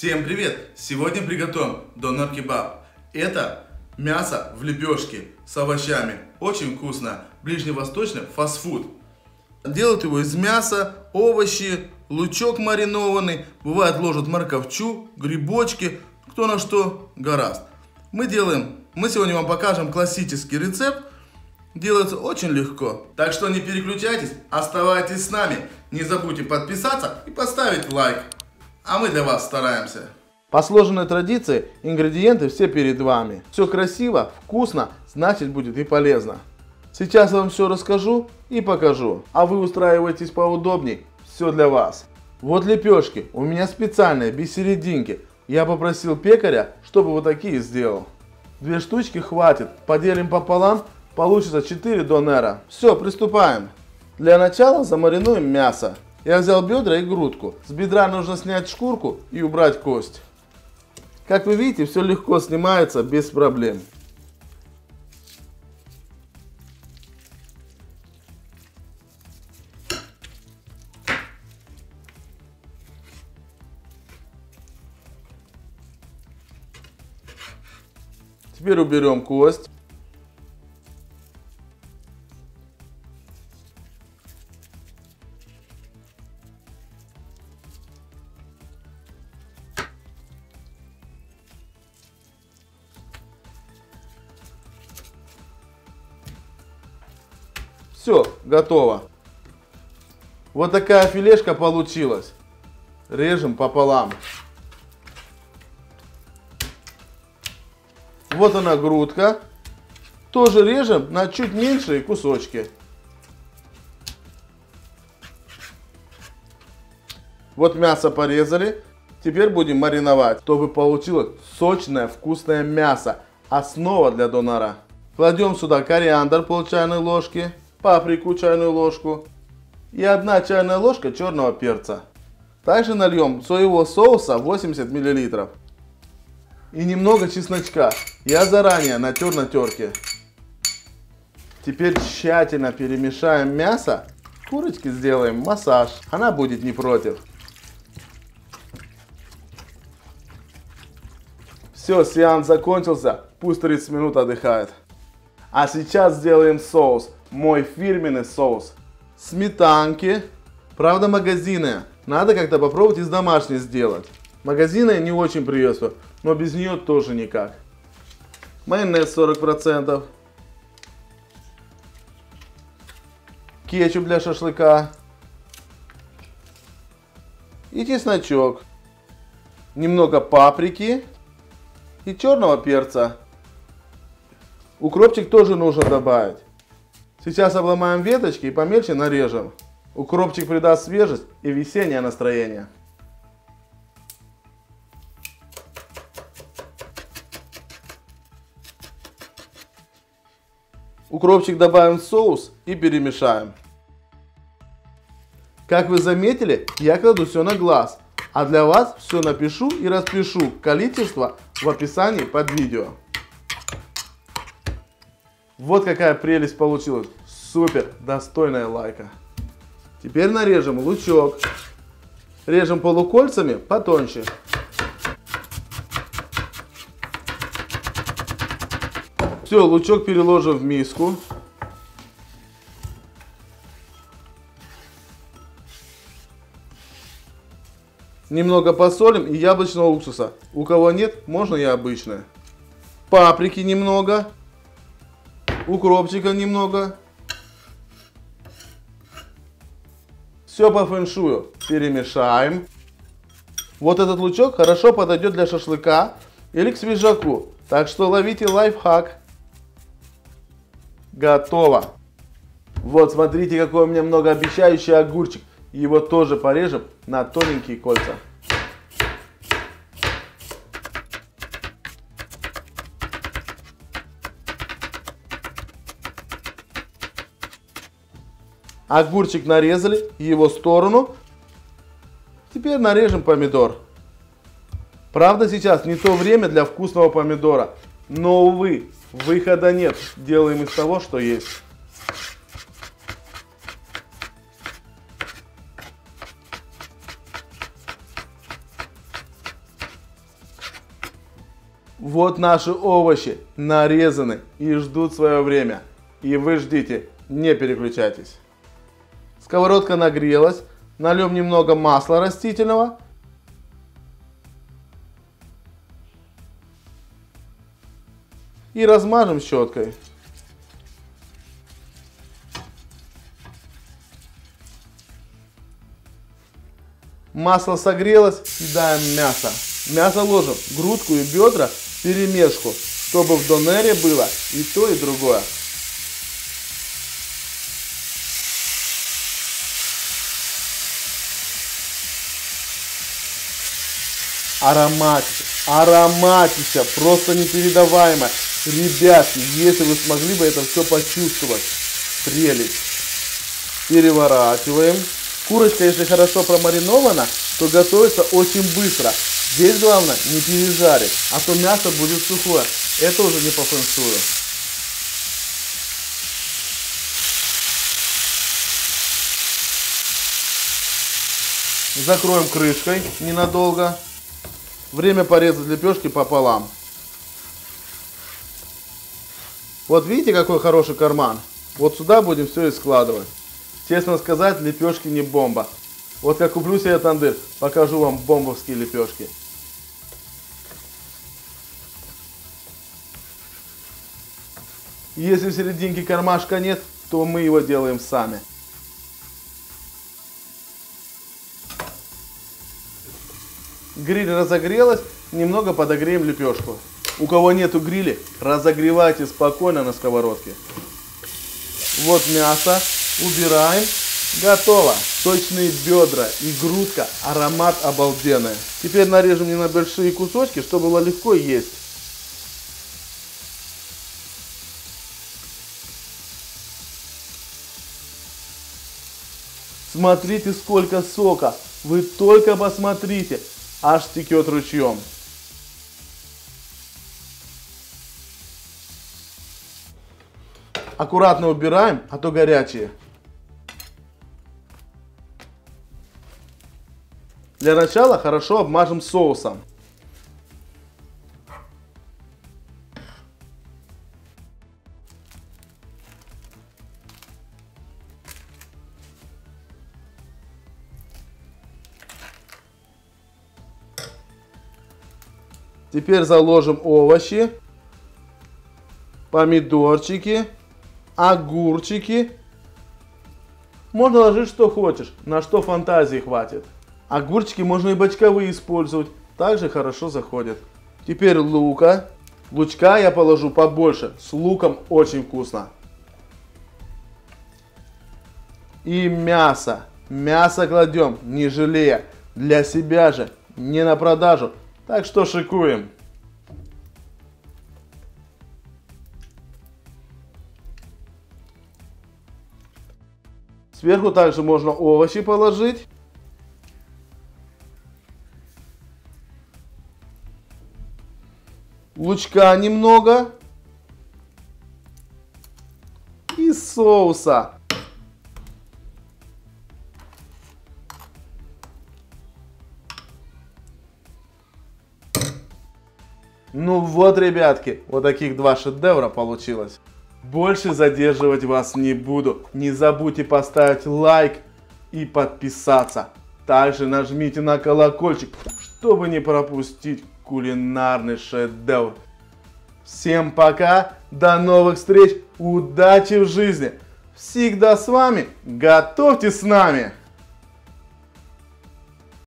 Всем привет! Сегодня приготовим донор кебаб. Это мясо в лепешке с овощами. Очень вкусно. Ближневосточный фастфуд. Делают его из мяса, овощи, лучок маринованный. Бывает ложат морковчу, грибочки, кто на что гораст. Мы делаем, мы сегодня вам покажем классический рецепт. Делается очень легко. Так что не переключайтесь, оставайтесь с нами. Не забудьте подписаться и поставить лайк. А мы для вас стараемся. По сложенной традиции ингредиенты все перед вами. Все красиво, вкусно, значит будет и полезно. Сейчас я вам все расскажу и покажу. А вы устраивайтесь поудобней, все для вас. Вот лепешки, у меня специальные, без серединки. Я попросил пекаря, чтобы вот такие сделал. Две штучки хватит, поделим пополам, получится 4 донера. Все, приступаем. Для начала замаринуем мясо. Я взял бедра и грудку. С бедра нужно снять шкурку и убрать кость. Как вы видите, все легко снимается без проблем. Теперь уберем кость. Все, готово. Вот такая филешка получилась. Режем пополам. Вот она грудка. Тоже режем на чуть меньшие кусочки. Вот мясо порезали. Теперь будем мариновать, чтобы получилось сочное вкусное мясо. Основа для донора. Кладем сюда кориандр пол чайной ложки паприку чайную ложку и 1 чайная ложка черного перца. Также нальем соевого соуса 80 мл. И немного чесночка. Я заранее натер на терке. Теперь тщательно перемешаем мясо. Курочке сделаем массаж. Она будет не против. Все, сеанс закончился. Пусть 30 минут отдыхает. А сейчас сделаем соус мой фирменный соус. Сметанки. Правда магазины. Надо как-то попробовать из домашней сделать. Магазины не очень приветствую, но без нее тоже никак. Майонез 40%. Кетчуп для шашлыка. И чесночок. Немного паприки. И черного перца. Укропчик тоже нужно добавить. Сейчас обломаем веточки и помельче нарежем. Укропчик придаст свежесть и весеннее настроение. Укропчик добавим в соус и перемешаем. Как вы заметили, я кладу все на глаз. А для вас все напишу и распишу количество в описании под видео. Вот какая прелесть получилась. Супер, достойная лайка. Теперь нарежем лучок. Режем полукольцами потоньше. Все, лучок переложим в миску. Немного посолим и яблочного уксуса. У кого нет, можно и обычное. Паприки немного укропчика немного. Все по фэншую перемешаем. Вот этот лучок хорошо подойдет для шашлыка или к свежаку. Так что ловите лайфхак. Готово. Вот смотрите, какой у меня многообещающий огурчик. Его тоже порежем на тоненькие кольца. Огурчик нарезали, его сторону. Теперь нарежем помидор. Правда сейчас не то время для вкусного помидора. Но, увы, выхода нет. Делаем из того, что есть. Вот наши овощи нарезаны и ждут свое время. И вы ждите, не переключайтесь. Сковородка нагрелась, нальем немного масла растительного. И размажем щеткой. Масло согрелось, кидаем мясо. Мясо ложим, грудку и бедра перемешку, чтобы в донере было и то, и другое. Ароматище, ароматище, просто непередаваемо. Ребятки, если вы смогли бы это все почувствовать, прелесть. Переворачиваем. Курочка, если хорошо промаринована, то готовится очень быстро. Здесь главное не пережарить, а то мясо будет сухое. Это уже не по фэншую. Закроем крышкой ненадолго. Время порезать лепешки пополам. Вот видите, какой хороший карман? Вот сюда будем все и складывать. Честно сказать, лепешки не бомба. Вот как куплю себе тандыр, покажу вам бомбовские лепешки. Если в серединке кармашка нет, то мы его делаем сами. Гриль разогрелась, немного подогреем лепешку. У кого нету гриля, разогревайте спокойно на сковородке. Вот мясо, убираем. Готово. Сочные бедра и грудка, аромат обалденный. Теперь нарежем не на большие кусочки, чтобы было легко есть. Смотрите, сколько сока. Вы только посмотрите. Аж текет ручьем. Аккуратно убираем, а то горячие. Для начала хорошо обмажем соусом. Теперь заложим овощи, помидорчики, огурчики. Можно ложить что хочешь, на что фантазии хватит. Огурчики можно и бочковые использовать, также хорошо заходят. Теперь лука. Лучка я положу побольше, с луком очень вкусно. И мясо. Мясо кладем, не жалея. Для себя же, не на продажу. Так что шикуем. Сверху также можно овощи положить. Лучка немного. И соуса. Ну вот, ребятки, вот таких два шедевра получилось. Больше задерживать вас не буду. Не забудьте поставить лайк и подписаться. Также нажмите на колокольчик, чтобы не пропустить кулинарный шедевр. Всем пока, до новых встреч, удачи в жизни. Всегда с вами, готовьте с нами.